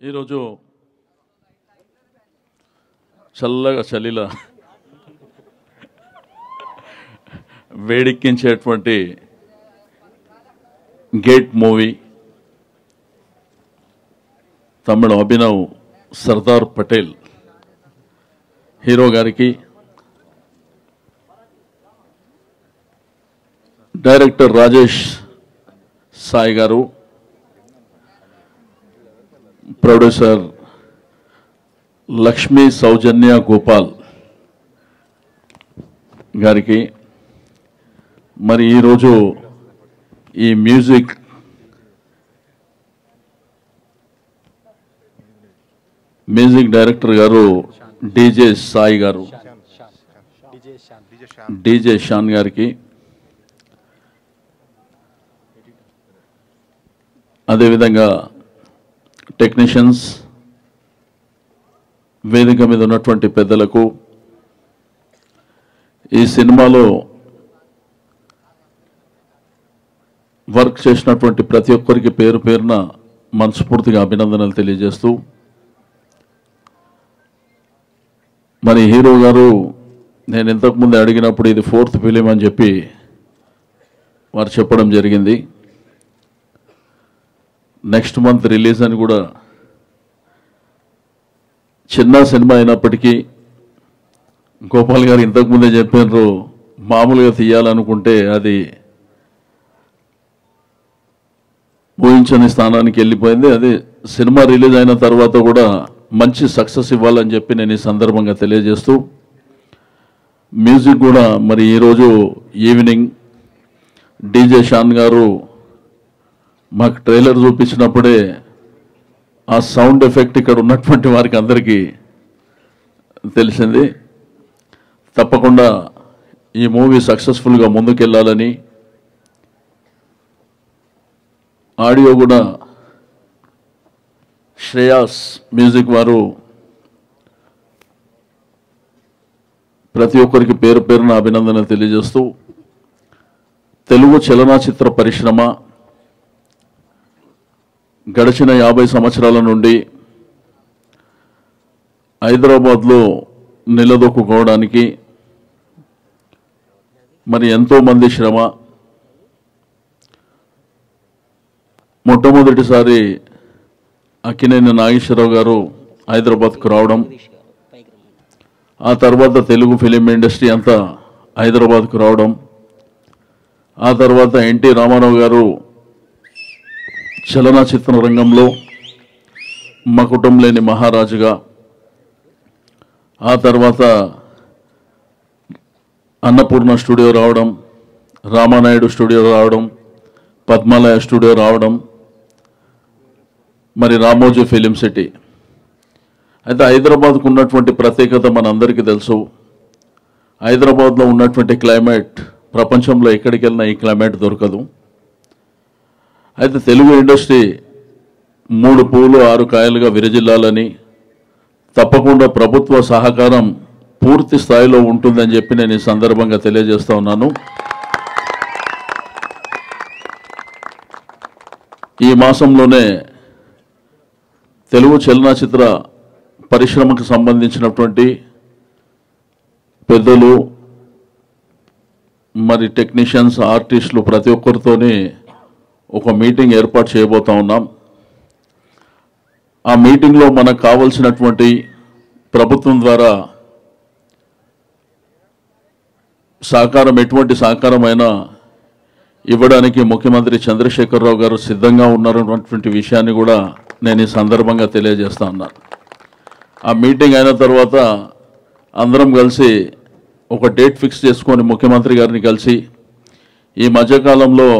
ఈరోజు చల్లగా చలిలా వేడెక్కించేటువంటి గేట్ మూవీ తమిళ అభినవ్ సర్దార్ పటేల్ హీరో గారికి డైరెక్టర్ రాజేష్ సాయి గారు ప్రొడ్యూసర్ లక్ష్మీ సౌజన్య గోపాల్ గారికి మరి ఈరోజు ఈ music music director garu DJ Sai garu. DJ Shan గారికి. అదేవిధంగా టెక్నీషియన్స్ వేదిక మీద ఉన్నటువంటి పెద్దలకు ఈ సినిమాలో వర్క్ చేసినటువంటి ప్రతి ఒక్కరికి పేరు పేరున మనస్ఫూర్తిగా అభినందనలు తెలియజేస్తూ మరి హీరో గారు నేను ఇంతకుముందు అడిగినప్పుడు ఇది ఫోర్త్ ఫిలిం అని చెప్పి వారు చెప్పడం జరిగింది. నెక్స్ట్ మంత్ రిలీజ్ అని కూడా చిన్న సినిమా అయినప్పటికీ గోపాల్ గారు ఇంతకుముందే చెప్పినారు మామూలుగా తీయాలనుకుంటే అది ఊహించని స్థానానికి వెళ్ళిపోయింది. అది సినిమా రిలీజ్ అయిన తర్వాత కూడా మంచి సక్సెస్ ఇవ్వాలని చెప్పి నేను ఈ సందర్భంగా తెలియజేస్తూ మ్యూజిక్ కూడా మరి ఈరోజు ఈవినింగ్ డీజే షాన్ గారు మాకు ట్రైలర్ చూపించినప్పుడే ఆ సౌండ్ ఎఫెక్ట్ ఇక్కడ ఉన్నటువంటి వారికి అందరికీ తెలిసింది. తప్పకుండా ఈ మూవీ సక్సెస్ఫుల్గా ముందుకెళ్ళాలని ఆడియో కూడా శ్రేయాస్ మ్యూజిక్ వారు ప్రతి ఒక్కరికి పేరు పేరున అభినందనలు తెలియజేస్తూ తెలుగు చలనచిత్ర పరిశ్రమ గడిచిన యాభై సంవత్సరాల నుండి హైదరాబాద్లో నిలదొక్కుకోవడానికి మరి ఎంతోమంది శ్రమ. మొట్టమొదటిసారి అక్కినేని నాగేశ్వరరావు గారు హైదరాబాద్కు రావడం ఆ తర్వాత తెలుగు ఫిలిం ఇండస్ట్రీ అంతా హైదరాబాద్కు రావడం ఆ తర్వాత ఎన్టీ రామారావు గారు చలనచిత్ర రంగంలో మకుటం లేని మహారాజుగా ఆ తర్వాత అన్నపూర్ణ స్టూడియో రావడం రామానాయుడు స్టూడియో రావడం పద్మాలయ స్టూడియో రావడం మరి రామోజీ ఫిలిం సిటీ. అయితే హైదరాబాద్కు ఉన్నటువంటి ప్రత్యేకత మనందరికీ తెలుసు. హైదరాబాద్లో ఉన్నటువంటి క్లైమేట్ ప్రపంచంలో ఎక్కడికి వెళ్ళినా ఈ క్లైమేట్ దొరకదు. అయితే తెలుగు ఇండస్ట్రీ మూడు పూలు ఆరు కాయలుగా విరజిల్లాలని తప్పకుండా ప్రభుత్వ సహకారం పూర్తి స్థాయిలో ఉంటుందని చెప్పి నేను ఈ సందర్భంగా తెలియజేస్తా ఉన్నాను. ఈ మాసంలోనే తెలుగు చలనచిత్ర పరిశ్రమకు సంబంధించినటువంటి పెద్దలు మరి టెక్నీషియన్స్ ఆర్టిస్టులు ప్రతి ఒక్కరితోని ఒక మీటింగ్ ఏర్పాటు చేయబోతా ఉన్నాం. ఆ మీటింగ్లో మనకు కావలసినటువంటి ప్రభుత్వం ద్వారా సహకారం ఎటువంటి సహకారమైనా ఇవ్వడానికి ముఖ్యమంత్రి చంద్రశేఖరరావు గారు సిద్ధంగా ఉన్నారన్నటువంటి విషయాన్ని కూడా నేను ఈ సందర్భంగా తెలియజేస్తా ఉన్నాను ఆ మీటింగ్ అయిన తర్వాత అందరం కలిసి ఒక డేట్ ఫిక్స్ చేసుకొని ముఖ్యమంత్రి గారిని కలిసి ఈ మధ్యకాలంలో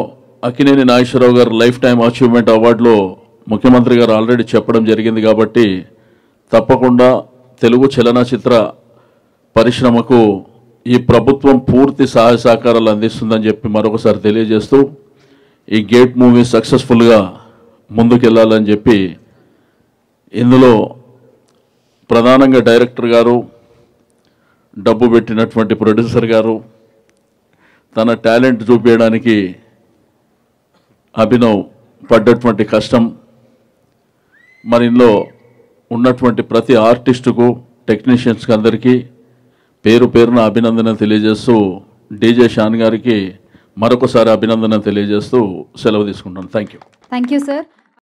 అక్కినేని నాగేశ్వరరావు గారు లైఫ్ టైం అచీవ్మెంట్ అవార్డులో ముఖ్యమంత్రి గారు ఆల్రెడీ చెప్పడం జరిగింది కాబట్టి తప్పకుండా తెలుగు చలనచిత్ర పరిశ్రమకు ఈ ప్రభుత్వం పూర్తి సహాయ సహకారాలు అందిస్తుందని చెప్పి మరొకసారి తెలియజేస్తూ ఈ గేట్ మూవీ సక్సెస్ఫుల్గా ముందుకెళ్ళాలని చెప్పి ఇందులో ప్రధానంగా డైరెక్టర్ గారు డబ్బు పెట్టినటువంటి ప్రొడ్యూసర్ గారు తన టాలెంట్ చూపించడానికి అభినవ్ పడ్డటువంటి కష్టం మరి ఇందులో ఉన్నటువంటి ప్రతి ఆర్టిస్టుకు టెక్నీషియన్స్కి అందరికీ పేరు పేరున అభినందన తెలియజేస్తూ డీజే షాన్ గారికి మరొకసారి అభినందన తెలియజేస్తూ సెలవు తీసుకుంటాను thank you thank you sir.